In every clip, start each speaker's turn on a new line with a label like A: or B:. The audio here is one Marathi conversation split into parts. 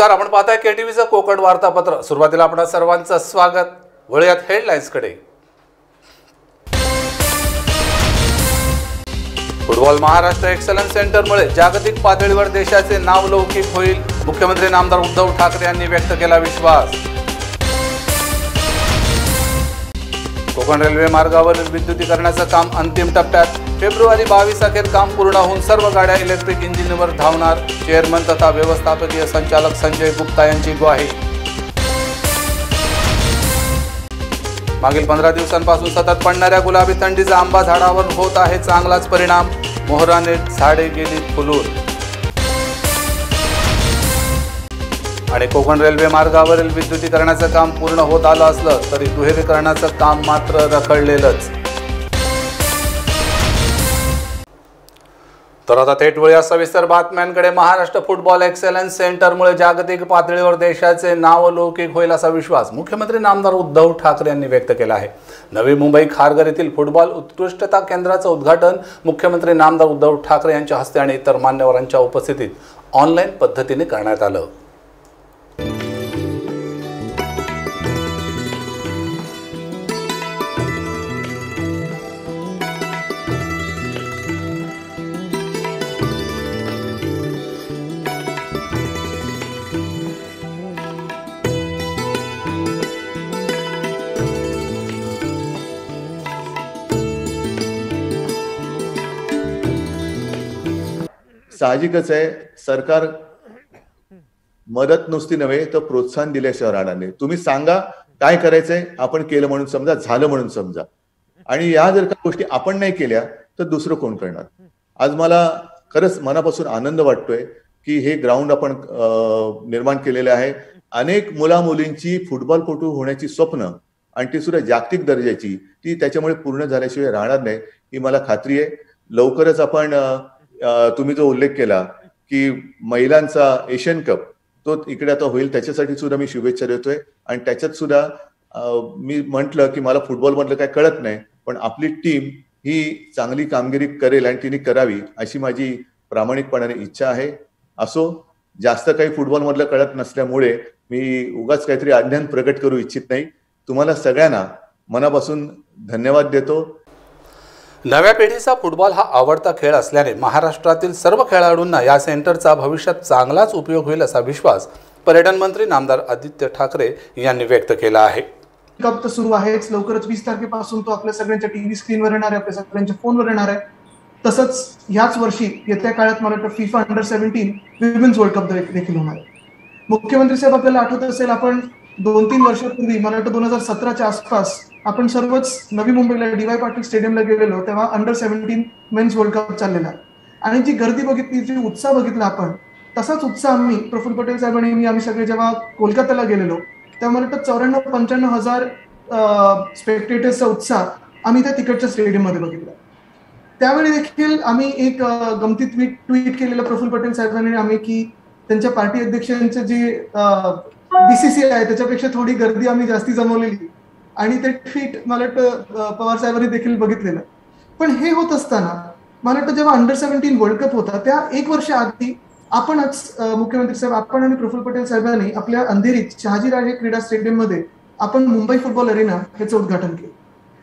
A: नमस्कार आपण पाहताय के टीव्हीचं कोकण वार्तापत्र. सुरुवातीला आपण सर्वांचं स्वागत. वळूयात हेडलाईन्सकडे फुटबॉल महाराष्ट्र एक्सलन्स सेंटरमुळे जागतिक पातळीवर देशाचे नाव लौकिक होईल. मुख्यमंत्री नामदार उद्धव ठाकरे यांनी व्यक्त केला विश्वास. कोकण रेल्वे मार्गावरील विद्युतीकरणाचं काम अंतिम टप्प्यात. फेब्रुवारी बावीस अखेर काम पूर्ण होऊन सर्व गाड्या इलेक्ट्रिक इंजिनवर धावणार. चेअरमन तथा व्यवस्थापकीय संचालक संजय गुप्ता यांची ग्वाही. मागील पंधरा दिवसांपासून सतत पडणाऱ्या गुलाबी थंडीचा आंबा झाडावर होत आहे चांगलाच परिणाम. मोहराने झाडे गेली फुलून आणि कोकण रेल्वे मार्गावरील विद्युतीकरणाचं काम पूर्ण होत आलं असलं तरी दुहेरीकरणाचं काम मात्र रखडलेलंच. तर आता थेट वळूया सविस्तर बातम्यांकडे. महाराष्ट्र फुटबॉल एक्सेलन्स सेंटरमुळे जागतिक पातळीवर देशाचे नाव लौकिक होईल असा विश्वास मुख्यमंत्री नामदार उद्धव ठाकरे यांनी व्यक्त केला आहे. नवी मुंबई खारघर येथील फुटबॉल उत्कृष्टता केंद्राचं उद्घाटन मुख्यमंत्री नामदार उद्धव ठाकरे यांच्या हस्ते आणि इतर मान्यवरांच्या उपस्थितीत ऑनलाईन पद्धतीने करण्यात आलं.
B: साहजिकच आहे सरकार मदत नुसती नव्हे तर प्रोत्साहन दिल्याशिवाय राहणार नाही. तुम्ही सांगा काय करायचंय? आपण केलं म्हणून समजा झालं म्हणून समजा. आणि या जर का गोष्टी आपण नाही केल्या तर दुसरं कोण करणार? आज मला खरंच मनापासून आनंद वाटतोय की हे ग्राउंड आपण निर्माण केलेलं आहे. अनेक मुला मुलींची फुटबॉलपटू होण्याची स्वप्न आणि ती सुद्धा जागतिक दर्जाची ती त्याच्यामुळे पूर्ण झाल्याशिवाय राहणार नाही ही मला खात्री आहे. लवकरच आपण तुम्ही जो उल्लेख केला की महिलांचा एशियन कप तो इकडे आता होईल त्याच्यासाठी सुद्धा मी शुभेच्छा देतोय. आणि त्याच्यात सुद्धा मी म्हंटल की मला फुटबॉल मधलं काय कळत नाही पण आपली टीम ही चांगली कामगिरी करेल आणि तिने करावी अशी माझी प्रामाणिकपणाने इच्छा आहे. असो जास्त काही फुटबॉल मधलं कळत नसल्यामुळे मी उगाच काहीतरी अज्ञान प्रकट करू इच्छित नाही. तुम्हाला सगळ्यांना मनापासून धन्यवाद देतो.
A: नव्या पिढीचा फुटबॉल हा आवडता खेळ असल्याने महाराष्ट्रातील सर्व खेळाडूंना या सेंटरचा भविष्यात चांगलाच उपयोग होईल असा विश्वास पर्यटन मंत्री नामदार आदित्य ठाकरे यांनी व्यक्त केला आहे.
C: कप तर सुरू आहेच. लवकरच वीस तारखेपासून तो आपल्या सगळ्यांच्या टीव्ही स्क्रीनवर येणार आहे आपल्या सगळ्यांच्या फोनवर येणार आहे. तसंच ह्याच वर्षी येत्या काळात मला वाटतं FIFA under seventeen women's world cup देखील होणार आहे. मुख्यमंत्री साहेब आपल्याला आठवत असेल आपण दोन तीन वर्षापूर्वी मला वाटतं दोन हजार सतराच्या आसपास आपण सर्वच नवी मुंबईला डीवाय पाटील स्टेडियमला गेलेलो तेव्हा under seventeen men's world cup चाललेला. आणि जी गर्दी बघितली जी उत्साह बघितला आपण तसाच उत्साह आम्ही प्रफुल्ल पटेल साहेब आणि मी आम्ही सगळे जेव्हा कोलकात्याला गेलेलो तेव्हा मला वाटतं चौऱ्याण्णव पंच्याण्णव हजार स्पेक्टेटर्सचा उत्साह आम्ही त्या तिकडच्या स्टेडियममध्ये बघितला. त्यावेळी देखील आम्ही एक गमती ट्विट ट्विट केलेलं प्रफुल्ल पटेल साहेबांनी आम्ही की त्यांच्या पार्टी अध्यक्षांचे जे बीसीसीआय आहे त्याच्यापेक्षा थोडी गर्दी आम्ही जास्ती जमवलेली. आणि ते ट्विट मला वाटतं पवार साहेबांनी देखील बघितलेलं. पण हे होत असताना मला वाटतं जेव्हा अंडर सेव्हन्टीन वर्ल्ड कप होता त्या एक वर्ष आधी आपणच मुख्यमंत्री साहेब आपण आणि प्रफुल्ल पटेल साहेबांनी आपल्या अंधेरीत शहाजीराजे क्रीडा स्टेडियममध्ये आपण मुंबई फुटबॉल अरेना ह्याचं उद्घाटन केलं.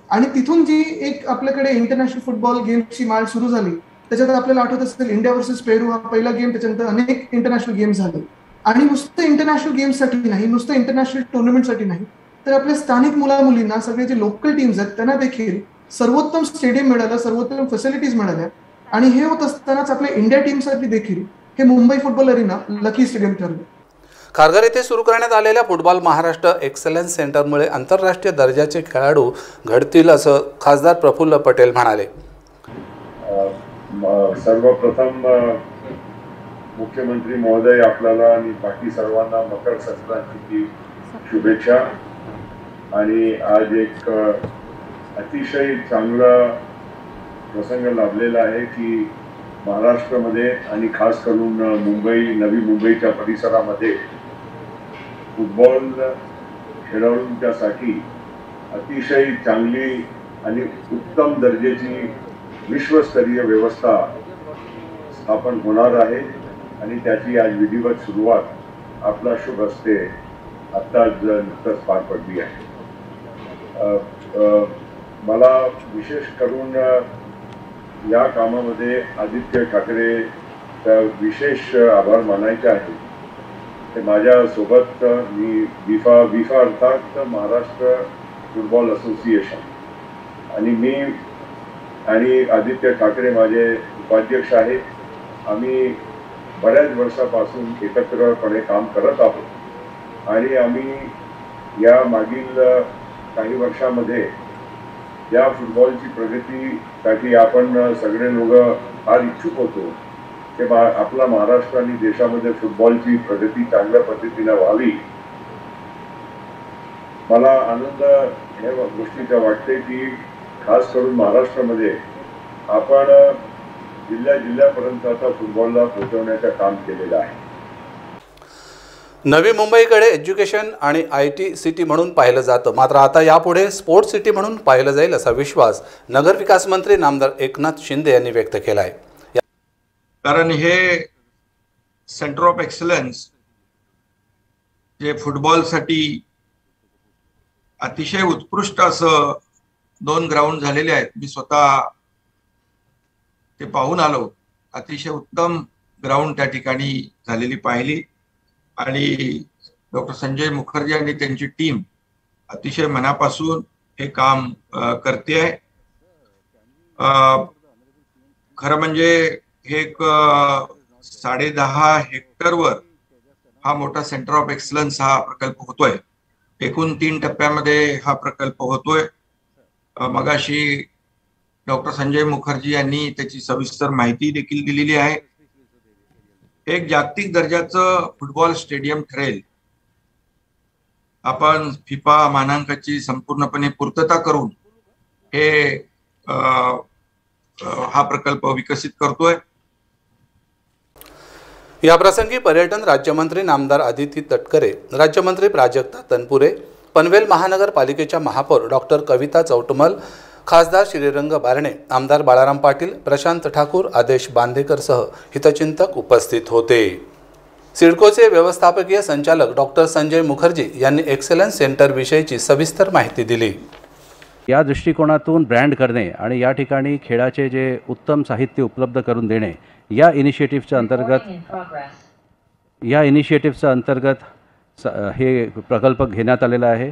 C: आणि तिथून जी एक आपल्याकडे इंटरनॅशनल फुटबॉल गेमची माळ सुरू झाली त्याच्यात आपल्याला आठवत असेल इंडिया वर्सेस पेरू हा पहिला गेम त्याच्यानंतर अनेक इंटरनॅशनल गेम झाले. आणि नुसतं इंटरनॅशनल गेमसाठी नाही नुसतं इंटरनॅशनल टुर्नामेंटसाठी नाही तर आपल्या स्थानिक मुला मुलींना सगळे जे लोकल टीम्स आहेत त्यांना देखील सर्वोत्तम स्टेडियम मिळालं सर्वोत्तम फॅसिलिटीज मिळाल्या. आणि हे होत असतानाच आपल्या इंडिया टीमसाठी देखील हे Mumbai football arena lucky stadium ठरलं.
A: खारघर येथे सुरू करण्यात आलेल्या फुटबॉल महाराष्ट्र एक्सलन्स सेंटरमुळे आंतरराष्ट्रीय दर्जाचे खेळाडू घडतील असं खासदार प्रफुल्ल पटेल म्हणाले.
D: सर्वप्रथम मुख्यमंत्री महोदय आपल्याला आणि बाकी सर्वांना मकर संक्रांतीची शुभेच्छा. आणि आज एक अतिशय चांगला प्रसंग लाभलेला आहे की महाराष्ट्रामध्ये आणि खास करून मुंबई नवी मुंबईच्या परिसरामध्ये फुटबॉल खेळाडूंच्यासाठी अतिशय चांगली आणि उत्तम दर्जाची विश्वस्तरीय व्यवस्था स्थापन होणार आहे आणि त्याची आज विधिवत सुरुवात आपला शुभ असते आत्ताच नुकतंच पार पडली आहे. मला विशेष करून या कामामध्ये आदित्य ठाकरे विशेष आभार मानायचे आहे. ते माझ्यासोबत मी विफा विफा अर्थात महाराष्ट्र फुटबॉल असोसिएशन. आणि मी आणि आदित्य ठाकरे माझे उपाध्यक्ष आहेत. आम्ही बऱ्याच वर्षापासून एकत्रपणे काम करत आहोत. आणि आम्ही या मागील काही वर्षामध्ये या फुटबॉलची प्रगतीसाठी आपण सगळे लोक फार इच्छुक होतो की मा आपला महाराष्ट्र आणि देशामध्ये फुटबॉलची प्रगती चांगल्या पद्धतीने व्हावी. मला आनंद हे गोष्टीचा वाटते की खास करून महाराष्ट्रामध्ये आपण जिल्ह्या जिल्ह्यापर्यंत आता फुटबॉलला पोहोचवण्याचं काम केलेलं आहे.
A: नवी मुंबईकडे एज्युकेशन आणि आय टी सिटी म्हणून पाहिलं जातं. मात्र आता यापुढे स्पोर्ट्स सिटी म्हणून पाहिलं जाईल असा विश्वास नगरविकास मंत्री नामदार एकनाथ शिंदे यांनी व्यक्त केला आहे
E: कारण हे सेंटर ऑफ एक्सलन्स जे फुटबॉलसाठी अतिशय उत्कृष्ट असं दोन ग्राउंड झालेले आहेत. मी स्वतः ते पाहून आलो. अतिशय उत्तम ग्राउंड त्या ठिकाणी झालेली पाहिली. आणि डॉक्टर संजय मुखर्जी आणि त्यांची टीम अतिशय मनापासून हे काम करते आहे. अ, खरं म्हणजे हे एक साडे दहा हेक्टरवर हा मोठा सेंटर ऑफ एक्सलन्स हा प्रकल्प होतोय. एकूण तीन टप्प्यामध्ये हा प्रकल्प होतोय. मगाशी डॉक्टर संजय मुखर्जी यांनी त्याची सविस्तर माहिती देखील दिलेली आहे. एक जागतिक दर्जाचं फुटबॉल स्टेडियम ठरेल. आपण फिफा मानांकाची संपूर्णपणे पूर्तता करून हे हा प्रकल्प विकसित करतोय.
A: याप्रसंगी पर्यटन राज्यमंत्री नामदार आदिती तटकरे राज्यमंत्री प्राजक्ता तनपुरे पनवेल महानगरपालिकेच्या महापौर डॉक्टर कविता चौटमल खासदार श्रीरंग बारणे आमदार बाळाराम पाटील प्रशांत ठाकूर आदेश बांदेकरसह हितचिंतक उपस्थित होते. सिडकोचे व्यवस्थापकीय संचालक डॉक्टर संजय मुखर्जी यांनी एक्सेलन्स सेंटरविषयीची सविस्तर माहिती दिली.
F: या दृष्टिकोनातून ब्रँड करणे आणि या ठिकाणी खेळाचे जे उत्तम साहित्य उपलब्ध करून देणे या इनिशिएटिव्हच्या अंतर्गत या इनिशिएटिव्हच्या अंतर्गत स हे प्रकल्प घेण्यात आलेला आहे.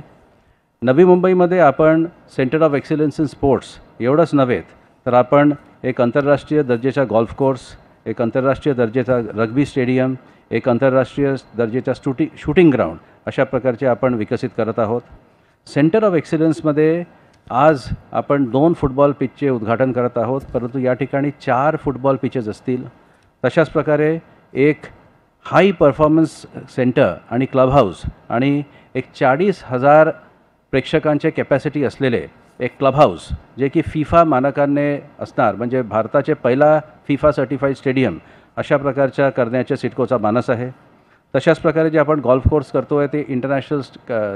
F: नवी मुंबईमध्ये आपण centre of excellence in sports एवढंच नव्हे तर आपण एक आंतरराष्ट्रीय दर्जाचा गॉल्फ कोर्स एक आंतरराष्ट्रीय दर्जाचा रग्बी स्टेडियम एक आंतरराष्ट्रीय दर्जाचा स्टुटी शूटिंग ग्राउंड अशा प्रकारचे आपण विकसित करत आहोत. सेंटर ऑफ एक्सिलन्समध्ये आज आपण दोन फुटबॉल पिचचे उद्घाटन करत आहोत परंतु या ठिकाणी चार फुटबॉल पिचेस असतील. तशाच प्रकारे एक हाय परफॉर्मन्स सेंटर आणि क्लब हाऊस आणि एक चाळीस हजार प्रेक्षकांचे कॅपॅसिटी असलेले एक क्लब हाऊस जे की फिफा मानकाने असणार म्हणजे भारताचे पहिला फिफा सर्टिफाईड स्टेडियम अशा प्रकारच्या करण्याच्या सिटकोचा मानस आहे. तशाच प्रकारे जे आपण गॉल्फ कोर्स करतो आहे ते इंटरनॅशनल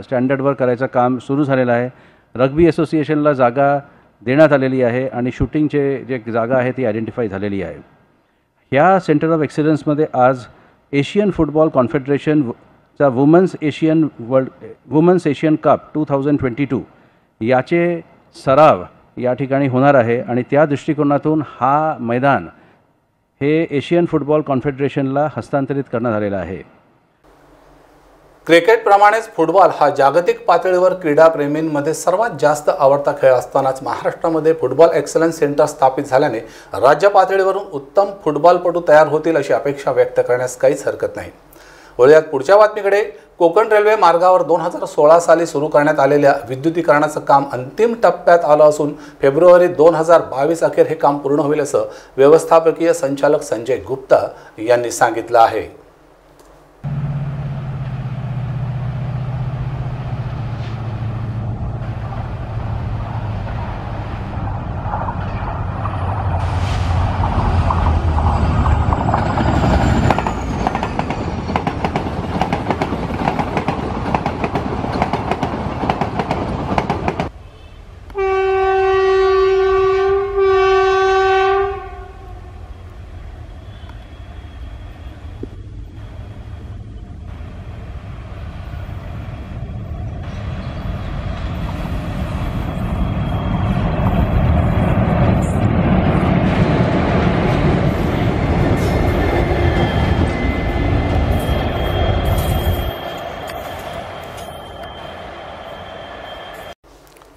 F: स्टँडर्डवर करायचं काम सुरू झालेलं आहे. रग्बी असोसिएशनला जागा देण्यात आलेली आहे आणि शूटिंगचे जे जागा आहे ती आयडेंटिफाय झालेली आहे. ह्या सेंटर ऑफ एक्सिलन्समध्ये आज एशियन फुटबॉल कॉन्फेडरेशन चा women's Asian world women's Asian cup two thousand twenty two याचे सराव या ठिकाणी होणार आहे आणि त्या दृष्टिकोनातून हा मैदान हे एशियन फुटबॉल कॉन्फेडरेशनला हस्तांतरित करण्यात आलेलं आहे.
A: क्रिकेटप्रमाणेच फुटबॉल हा जागतिक पातळीवर क्रीडाप्रेमींमध्ये सर्वात जास्त आवडता खेळ असतानाच महाराष्ट्रामध्ये फुटबॉल एक्सलन्स सेंटर स्थापित झाल्याने राज्य पातळीवरून उत्तम फुटबॉलपटू तयार होतील अशी अपेक्षा व्यक्त करण्यास काहीच हरकत नाही. वळूयात पुढच्या बातमीकडे. कोकण रेल्वे मार्गावर दोन हजार सोळा साली सुरू करण्यात आलेल्या विद्युतीकरणाचं काम अंतिम टप्प्यात आलं असून फेब्रुवारी दोन हजार बावीस अखेर हे काम पूर्ण होईल असं व्यवस्थापकीय संचालक संजय गुप्ता यांनी सांगितलं आहे.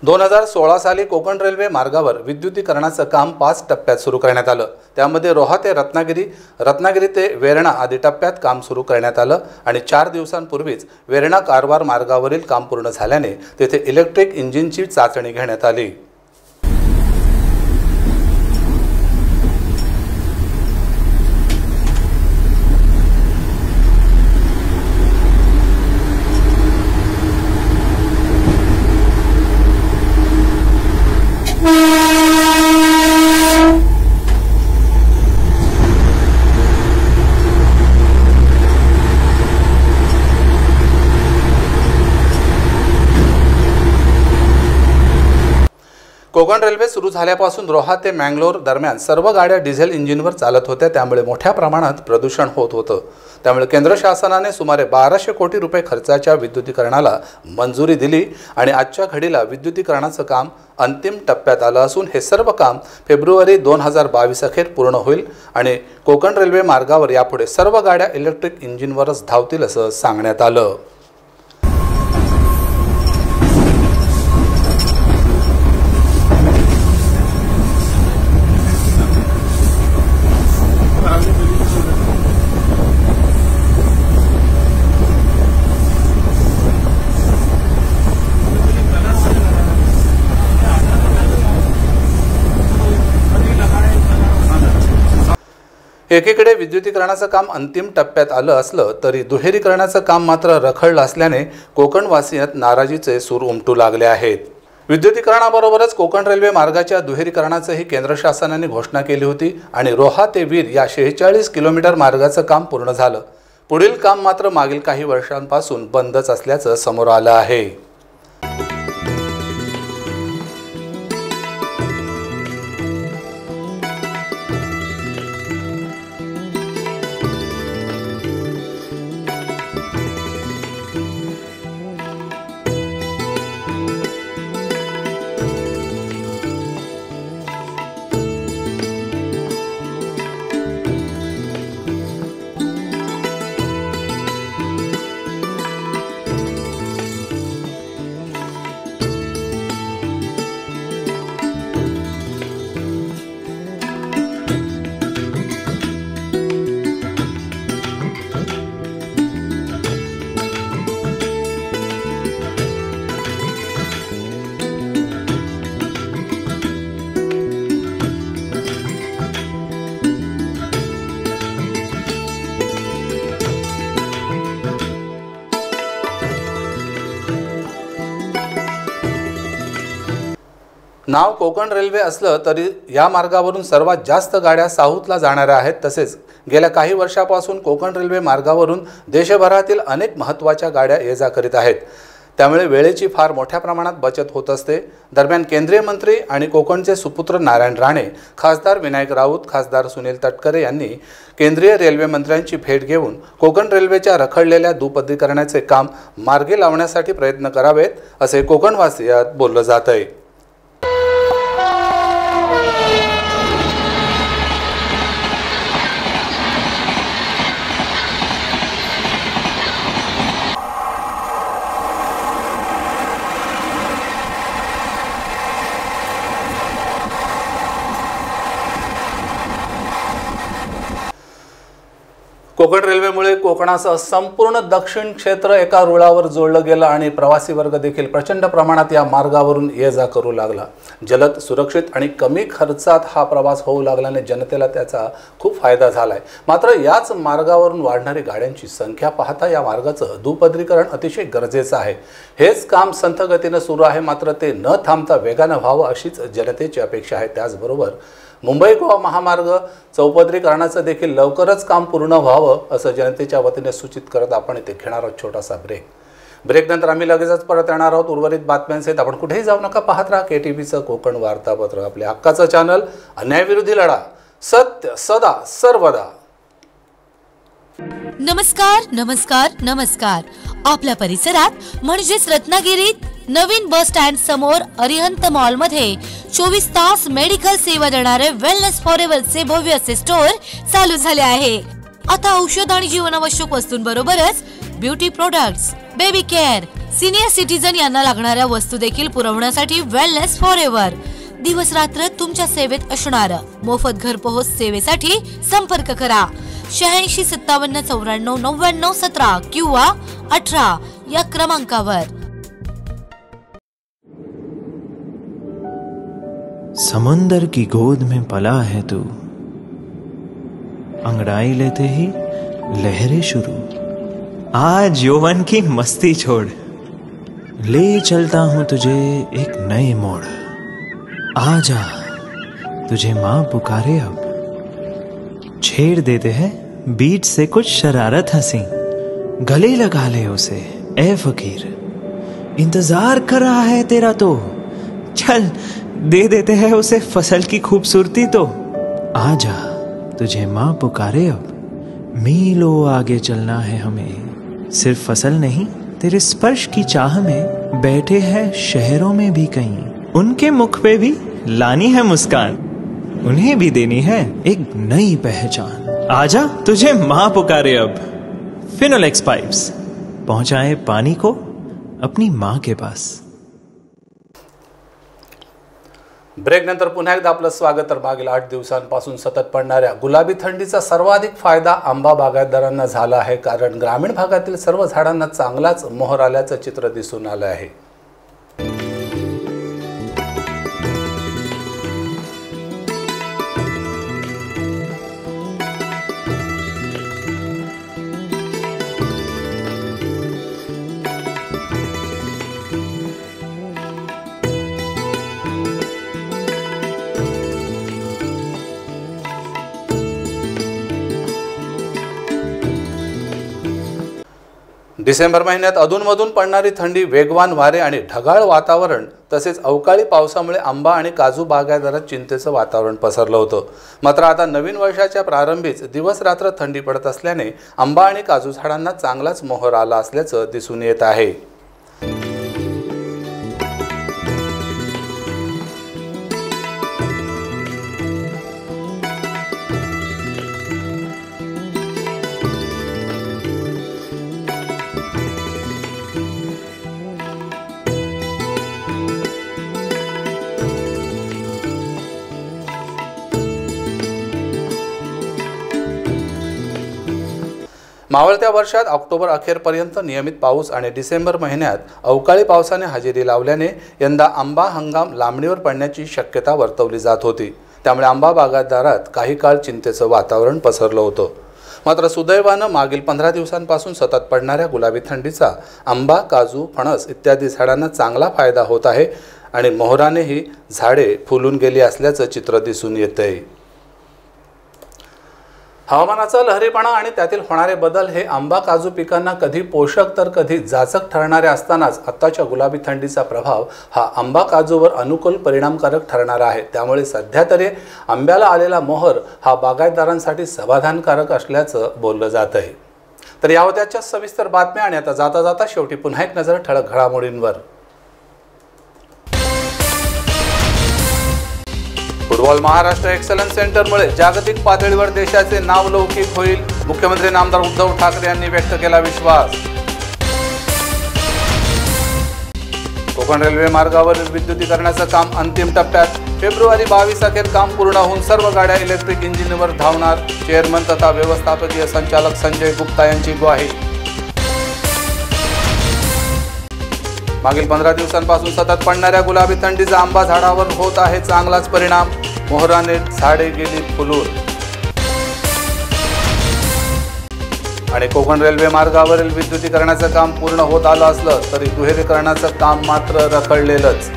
A: दोन हजार सोळा साली कोकण रेल्वे मार्गावर विद्युतीकरणाचं काम पाच टप्प्यात सुरू करण्यात आलं. त्यामध्ये रोहा ते रत्नागिरी रत्नागिरी ते वेरणा आदी टप्प्यात काम सुरू करण्यात आलं आणि चार दिवसांपूर्वीच वेरणा कारवार मार्गावरील काम पूर्ण झाल्याने तेथे इलेक्ट्रिक इंजिनची चाचणी घेण्यात आली. कोकण रेल्वे सुरू झाल्यापासून रोहा ते मँगलोर दरम्यान सर्व गाड्या डिझेल इंजिनवर चालत होत्या. त्यामुळे मोठ्या प्रमाणात प्रदूषण होत होतं. त्यामुळे केंद्र शासनाने सुमारे बाराशे कोटी रुपये खर्चाच्या विद्युतीकरणाला मंजुरी दिली आणि आजच्या घडीला विद्युतीकरणाचं काम अंतिम टप्प्यात आलं असून हे सर्व काम फेब्रुवारी दोन हजार बावीस अखेर पूर्ण होईल आणि कोकण रेल्वे मार्गावर यापुढे सर्व गाड्या इलेक्ट्रिक इंजिनवरच धावतील असं सांगण्यात आलं. एकीकडे विद्युतीकरणाचं काम अंतिम टप्प्यात आलं असलं तरी दुहेरीकरणाचं काम मात्र रखडलं असल्याने कोकणवासियात नाराजीचे सूर उमटू लागले आहेत. विद्युतीकरणाबरोबरच कोकण रेल्वे मार्गाच्या दुहेरीकरणाचंही केंद्र शासनाने घोषणा केली होती आणि रोहा ते वीर या शेहेचाळीस किलोमीटर मार्गाचं काम पूर्ण झालं. पुढील काम मात्र मागील काही वर्षांपासून बंदच असल्याचं समोर आलं आहे. नाव कोकण रेल्वे असलं तरी या मार्गावरून सर्वात जास्त गाड्या साऊथला जाणाऱ्या आहेत तसेच गेल्या काही वर्षापासून कोकण रेल्वे मार्गावरून देशभरातील अनेक महत्त्वाच्या गाड्या ये जा करीत आहेत. त्यामुळे वेळेची फार मोठ्या प्रमाणात बचत होत असते. दरम्यान केंद्रीय मंत्री आणि कोकणचे सुपुत्र नारायण राणे खासदार विनायक राऊत खासदार सुनील तटकरे यांनी केंद्रीय रेल्वे मंत्र्यांची भेट घेऊन कोकण रेल्वेच्या रखडलेल्या दुपदीकरणाचे काम मार्गी लावण्यासाठी प्रयत्न करावेत असे कोकणवासियात बोललं जात आहे कोकण रेल्वेमुळे कोकणासह संपूर्ण दक्षिण क्षेत्र एका रुळावर जोडलं गेलं आणि प्रवासी वर्ग देखील प्रचंड प्रमाणात या मार्गावरून ये जा करू लागला. जलद सुरक्षित आणि कमी खर्चात हा प्रवास होऊ लागल्याने जनतेला त्याचा खूप फायदा झाला आहे मात्र याच मार्गावरून वाढणारी गाड्यांची संख्या पाहता या मार्गाचं दुपदरीकरण अतिशय गरजेचं आहे. हेच काम संथ गतीनं सुरू आहे मात्र ते न थांबता वेगानं व्हावं अशीच जनतेची अपेक्षा आहे. त्याचबरोबर मुंबई गोवा महामार्ग चौपदरीकरणाचं देखील लवकरच काम पूर्ण व्हावं असं जनतेच्या वतीने सूचित करत आपण इथे घेणार आहोत छोटासा ब्रेक ब्रेकनंतर आम्ही लगेचच परत येणार आहोत. उर्वरित बातम्यांसहित आपण कुठेही जाऊ नका पाहत राहा. के टी व्हीचं कोकण वार्तापत्र आपल्या हक्काचं चॅनल अन्यायविरोधी लढा. सत्य सदा सर्वदा.
G: नमस्कार नमस्कार नमस्कार. आपल्या परिसरात म्हणजेच रत्नागिरीत नवीन बस स्टँड समोर अरिहंत मॉलमध्ये चोवीस तास मेडिकल सेवा देणारे वेलनेस फॉर चे भव्य असे स्टोअर चालू झाले आहे. आता औषध आणि जीवनावश्यक वस्तूंबरोबरच beauty products baby care senior citizen यांना लागणाऱ्या वस्तू देखील पुरवण्यासाठी वेलनेस फॉर एव्हर दिवस रात्र तुमच्या सेवेत असणार. मोफत घरपोहोच सेवेसाठी संपर्क करा. शहाऐंशी सत्तावन्न चौऱ्याण्णव नव्याण्णव सतरा किंवा अठरा या क्रमांकावर.
H: समुंदर की गोद में पला है तू। अंगड़ाई लेते ही लहरें शुरू। आज यौवन की मस्ती छोड़। ले चलता हूँ तुझे एक नए मोड़। आ जा तुझे माँ पुकारे अब। छेड़ देते हैं बीच से कुछ शरारत हँसी। गले लगा ले उसे ए फकीर। इंतज़ार कर रहा है तेरा तो। चल दे देते हैं उसे फ़सल की खूबसूरती तो। आजा तुझे माँ पुकारे अब। मीलों आगे चलना है हमें। सिर्फ़ फ़सल नहीं, तेरे स्पर्श की चाह में बैठे हैं शहरों में भी कहीं। उनके मुख पे भी लानी है मुस्कान। उन्हें भी देनी है एक नई पहचान। आजा तुझे माँ पुकारे अब। फिनोलेक्स पाइप्स पहुँचाए पानी को अपनी माँ के पास।
A: ब्रेकनंतर पुन्हा एकदा आपलं स्वागत तर मागील आठ दिवसांपासून सतत पडणाऱ्या गुलाबी थंडीचा सर्वाधिक फायदा आंबा बागायतदारांना झाला आहे कारण ग्रामीण भागातील सर्व झाडांना चांगलाच मोहर आल्याचं चित्र दिसून आलं आहे. डिसेंबर महिन्यात अधूनमधून पडणारी थंडी वेगवान वारे आणि ढगाळ वातावरण तसेच अवकाळी पावसामुळे आंबा आणि काजू बागायदारात चिंतेचं वातावरण पसरलं होतं. मात्र आता नवीन वर्षाच्या प्रारंभीच दिवस रात्र थंडी पडत असल्याने आंबा आणि काजू झाडांना चांगलाच मोहर आला असल्याचं दिसून येत आहे. मावळत्या वर्षात ऑक्टोबर अखेरपर्यंत नियमित पाऊस आणि डिसेंबर महिन्यात अवकाळी पावसाने हजेरी लावल्याने यंदा आंबा हंगाम लांबणीवर पडण्याची शक्यता वर्तवली जात होती. त्यामुळे आंबा बागायतदारात काही काळ चिंतेचं वातावरण पसरलं होतं. मात्र सुदैवानं मागील पंधरा दिवसांपासून सतत पडणाऱ्या गुलाबी थंडीचा आंबा काजू फणस इत्यादी झाडांना चांगला फायदा होत आहे आणि मोहरानेही झाडे फुलून गेली असल्याचं चित्र दिसून येतंय. हवामानाचा लहरीपणा आणि त्यातील होणारे बदल हे आंबा काजू पिकांना कधी पोषक तर कधी जाचक ठरणारे असतानाच आत्ताच्या गुलाबी थंडीचा प्रभाव हा आंबा काजूवर अनुकूल परिणामकारक ठरणारा आहे. त्यामुळे सध्या तरी आंब्याला आलेला मोहर हा बागायतदारांसाठी समाधानकारक असल्याचं बोललं जात आहे तर या होत्याच्या सविस्तर बातम्या आणि आता जाता जाता शेवटी पुन्हा एक नजर ठळक घडामोडींवर. फुटबॉल महाराष्ट्र एक्सलन्स सेंटरमुळे जागतिक पातळीवर देशाचे नाव लौकिक होईल मुख्यमंत्री नामदार उद्धव ठाकरे यांनी व्यक्त केला विश्वास. कोकण रेल्वे मार्गावरील विद्युतीकरणाचं काम अंतिम टप्प्यात. फेब्रुवारी बावीस अखेर काम पूर्ण होऊन सर्व गाड्या इलेक्ट्रिक इंजिनवर धावणार. चेअरमन तथा व्यवस्थापकीय संचालक संजय गुप्ता यांची ग्वाही. मागील पंधरा दिवसांपासून सतत पडणाऱ्या गुलाबी थंडीचा आंबा झाडावर होत आहे चांगलाच परिणाम. मोहराने झाडे गेली फुलून. आणि कोकण रेल्वे मार्गावरील विद्युतीकरणाचं काम पूर्ण होत आलं असलं तरी दुहेरीकरणाचं काम मात्र रखडलेलंच.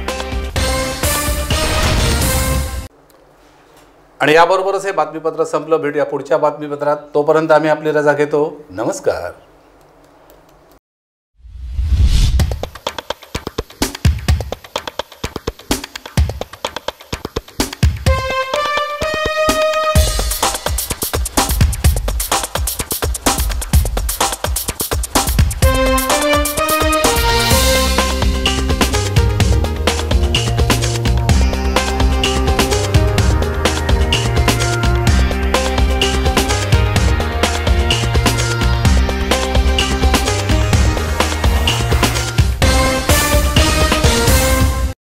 A: आणि याबरोबरच हे बातमीपत्र संपलं. भेटूया पुढच्या बातमीपत्रात. तोपर्यंत आम्ही आपली रजा घेतो. नमस्कार.